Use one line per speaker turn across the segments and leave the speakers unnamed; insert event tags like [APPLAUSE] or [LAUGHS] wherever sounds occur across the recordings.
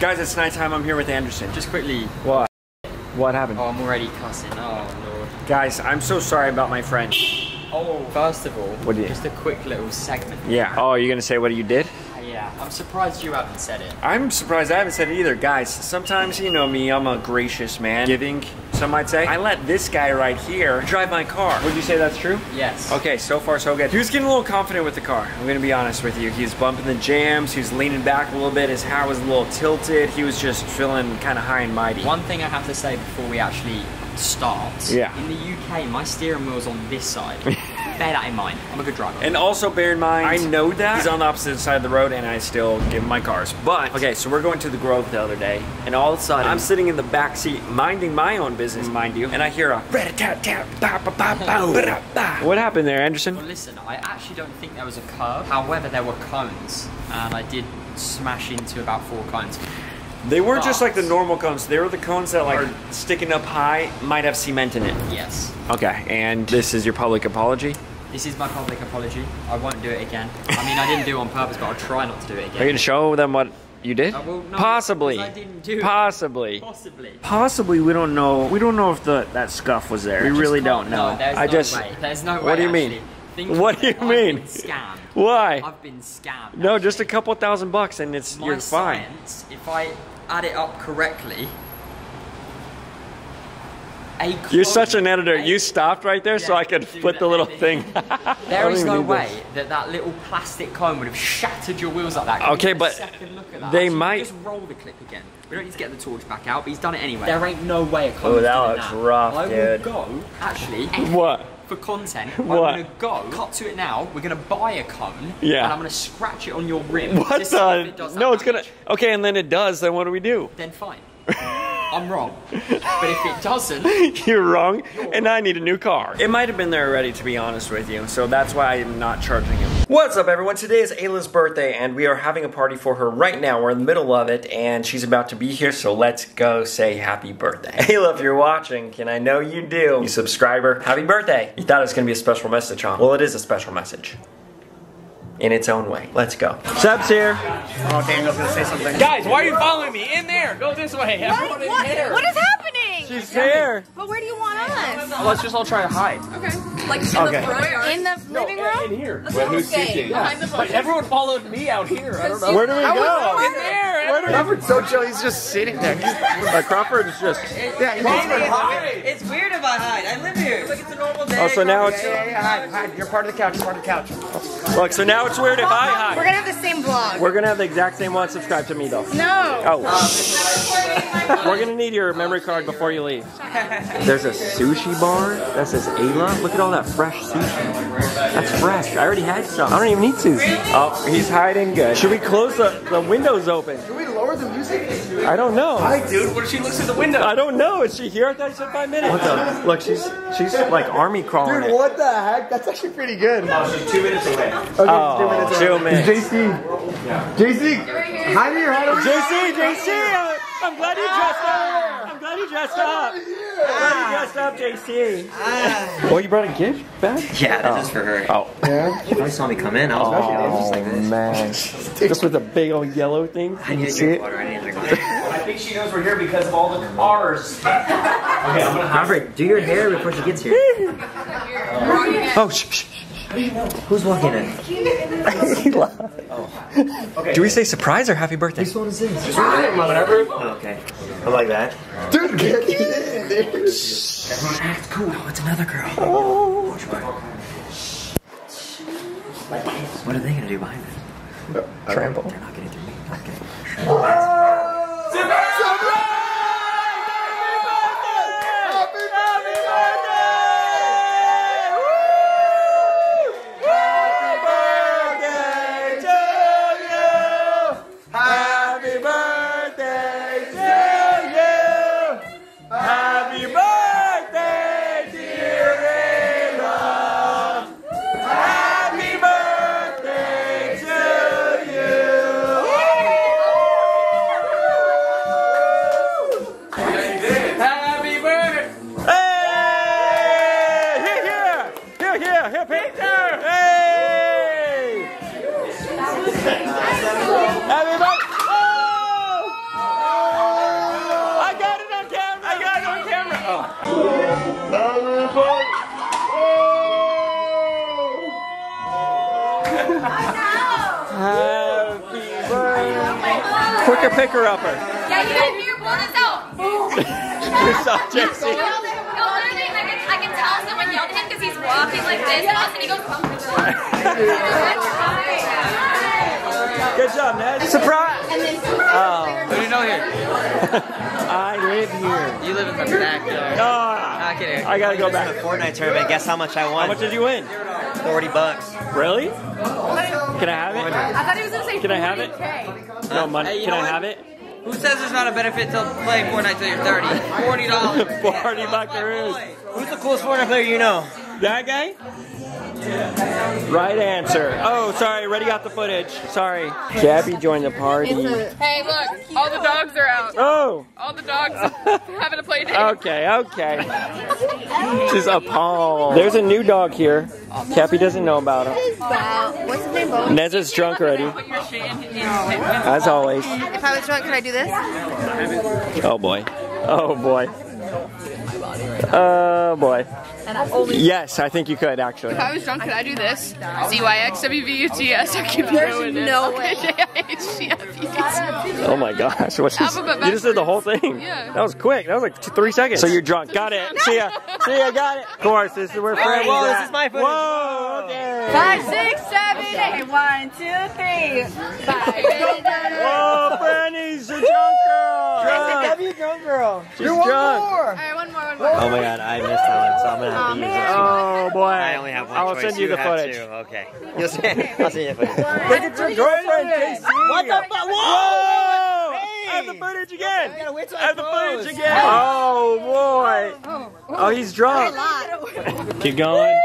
Guys, it's nighttime. I'm here with Anderson.
Just quickly.
What? What happened?
Oh, I'm already cussing. Oh, Lord.
Guys, I'm so sorry about my friend.
Oh, first of all,
What did you-
just a quick little segment.
Yeah. Oh, you're gonna say what you did?
Uh, yeah, I'm surprised you haven't said it.
I'm surprised I haven't said it either. Guys, sometimes you know me, I'm a gracious man. Giving, some might say. I let this guy right here drive my car. Would you say that's true?
Yes.
Okay, so far so good. He was getting a little confident with the car. I'm gonna be honest with you. He was bumping the jams, he was leaning back a little bit, his hair was a little tilted, he was just feeling kind of high and mighty.
One thing I have to say before we actually start.
Yeah.
In the UK, my steering wheel's on this side. [LAUGHS] Bear that in mind. I'm a good driver.
And also bear in mind, I know that he's on the opposite side of the road and I still give him my cars. But, okay, so we're going to the Grove the other day and all of a sudden I'm sitting in the back seat minding my own business, mind you, and I hear a rat-a-tat-tat-ba-ba-ba-ba. [LAUGHS] What happened there, Anderson?
Well, listen, I actually don't think there was a curb. However, there were cones, and I did smash into about four cones.
They weren't just like the normal cones. They were the cones that like are sticking up high, might have cement in it.
Yes.
Okay, and this is your public apology?
This is my public apology. I won't do it again. I mean, I didn't do it on purpose, but I'll try not to do it again.
Are you gonna show them what you did?
I will not,
Possibly.
because I didn't do it.
Possibly.
Possibly.
Possibly, we don't know. We don't know if the that scuff was there. We
Just
really don't know.
No, there's
I
no
just.
way. There's no way.
What do you mean?
actually. Think
What
of
do
it.
you mean?
I've been scammed.
Why?
I've been scammed.
No, just a couple thousand bucks and it's
My
you're fine.
science, if I add it up correctly, a
You're such an editor.
a-
You stopped right there so I could
do
put
the
the little
editing.
thing. [LAUGHS] I
There
don't
is
even
no way
this.
that that little plastic cone would have shattered your wheels like that. Can
Okay, but
look at that?
they
Actually,
might-
just roll the clip again. We don't need to get the torch back out, but he's done it anyway. There ain't no way a
Oh, that looks
that.
rough,
I
dude.
will go. Actually, [LAUGHS]
What?
for content,
What? [LAUGHS]
I'm gonna go. Cut to it now. We're gonna buy a cone.
Yeah.
And I'm gonna scratch it on your rim.
What
to see if
the?
it does
No, it's gonna. Okay, and then it does. Then what do we do?
Then fine. I'm wrong. But if it doesn't, [LAUGHS]
You're wrong, and I need a new car. It might have been there already, to be honest with you, so that's why I'm not charging him. What's up, everyone? Today is Ayla's birthday, and we are having a party for her right now. We're in the middle of it, and she's about to be here, so let's go say happy birthday. [LAUGHS] Ayla, if you're watching, can I know you do? You subscriber, happy birthday. You thought it was gonna be a special message, huh? Well, it is a special message. In its own way. Let's go. Seb's here.
Oh, Daniel's gonna say something.
Guys, why are you following me? In there! Go this way! Everyone in
What?
here!
What is happening?
She's here.
But where do you want us?
Let's just all try to hide.
Okay. Like in
Okay.
the front? In the living room?
In here.
But who's sitting?
Behind the
But everyone followed me out here. I don't know.
Where do we go?
In there!
Where do
Crawford's so chill. He's just sitting there. He's,
Uh, Crawford is just.
yeah, he's Crawford, hide.
It's weird if I hide. I live here. It's like it's a normal day.
Oh, so now it's.
Yeah, yeah, yeah, hide, hide. You're part of the couch. You're part of the couch.
Look, so now it's weird if I hide.
We're gonna have the same vlog.
We're gonna have the exact same one. Subscribe to me though.
no.
Oh. We're gonna need your memory card before you leave. There's a sushi bar that says Ayla. Look at all that fresh sushi. That's fresh. I already had some. I don't even need sushi. Oh, he's hiding good. Should we close the, the windows open?
Can the music?
I don't know.
Hi, dude. What if she looks through the window?
I don't know. Is she here? I thought you said five minutes. What the? Look, she's she's like army crawling
Dude,
it.
what the heck? That's actually pretty good.
Oh, she's two minutes away.
Okay,
Oh,
two minutes.
two minutes.
JC. JC, hide here. Hide over
JC, JC, I'm glad you dressed up. I'm glad you dressed up. I'm glad you dressed up, JC. Oh, you brought a gift back?
Yeah, this is for her.
Oh.
Yeah.
She probably saw me come in. I was watching it. I was just like this.
man. Just with a big old yellow thing.
I
Can
need
you
to
see it?
water. I need water.
I think she knows we're here because of all the cars. [LAUGHS] okay, I'm gonna hide.
Robert, do your hair before she gets here. [LAUGHS]
Oh, shh, shh.
Who's walking in? [LAUGHS]
Do we say surprise or happy birthday?
What is this?
Whatever.
Oh, okay. I like that.
Dude, get in there.
Everyone act cool. Oh, it's another girl. Oh. What are they gonna do behind us?
Trample.
They're not getting through me. Okay.
Happy quicker picker upper.
Yeah, you guys here, pull this out.
You saw JC.
No, literally, I can, I can tell someone yelled at him because he's walking like this, and he goes, [LAUGHS]
Good job, Ned. Surprise! Oh,
Who do you know here? [LAUGHS]
I live here.
You live in the backyard.
Ah,
Not kidding.
I gotta go
This is
back.
a Fortnite tournament. Guess how much I won?
How much did you win?
40 bucks.
Really? Can I have it?
I thought he was gonna say
Can I have it? No money.
Hey,
Can I have it?
Who says there's not a benefit to play Fortnite till you're 30? Forty dollars. [LAUGHS]
40 buckaroos.
Who's the coolest Fortnite player you know?
That guy? Right answer. Oh, sorry. Already got the footage. Sorry. Gabby joined the party.
Hey, look, all the dogs are out.
Oh.
All the dogs are [LAUGHS] having a play date.
Okay, okay. She's appalled. There's a new dog here. Cappy doesn't know about him.
Wow. What's his name, Bo?
Nezza's drunk already, as always.
If I was drunk, could I do this?
Oh boy. Oh boy. Oh boy. Yes, I think you could actually.
If I was drunk, could I do this? Z-Y-X-W-V-U-T-S. I keep
no
Okay, [LAUGHS] J-I-H-T-F-E.
Oh my gosh, what's this?
Alphabet
You just did the whole thing.
Yeah.
That was quick. That was like two, three seconds. So you're drunk. Got it. See ya. See ya. Got it. Of course, this is where Franny's
whoa, this is my footage.
Whoa. Okay.
Five, six, seven, eight. One, two, three.
Whoa, Franny's a drunk girl. Drunk.
W drunk girl.
She's drunk.
Alright, one more, one more.
Oh my god, I missed that one, so I'm gonna have to oh, use this one.
Oh boy.
I only have one
I will
choice.
send you the
have
footage.
two. Okay. You'll see. I'll send you the footage.
Look at your girlfriend, JC.
What the fuck?
Whoa!
Whoa!
I have the footage again.
gotta wait till
I
I
have the footage again. Oh boy. Oh, he's drunk. Keep going.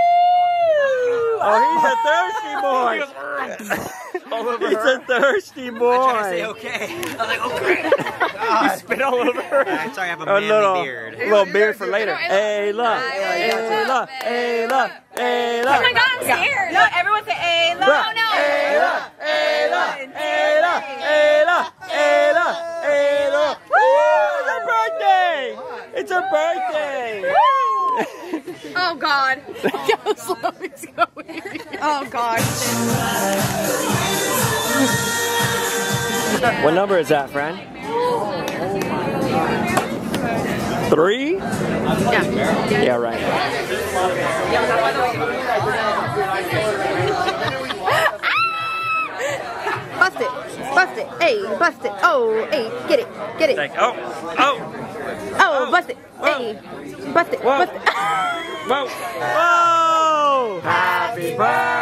Oh, he's a thirsty boy. [LAUGHS] he's a thirsty
I say
boy.
okay. [LAUGHS] I was like, oh, okay.
You spit all over her. [LAUGHS]
I'm sorry, I have a
A
manly
little,
beard.
A little beard for later. Ayla, Ayla, Ayla, Ayla.
Oh my god, I'm scared. No, everyone say A. No,
Bruh.
no.
Ayla, Ayla, Ayla, Ayla, Ayla, Ayla. Woo! It's her birthday! It's her birthday!
Oh, God. Look how slow it's going.
Oh god.
What number is that, friend? Three? Yeah. Yeah, right. [LAUGHS]
Bust it. Bust it. Hey, bust it. Oh, hey, get it. Get it.
Like, oh, oh,
Oh, bust it. Hey, bust it.
Whoa.
Bust it. [LAUGHS]
whoa, whoa! Happy birthday!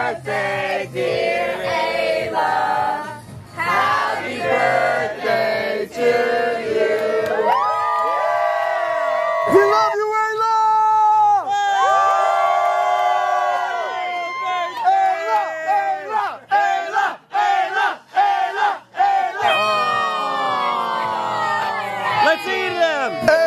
Amen.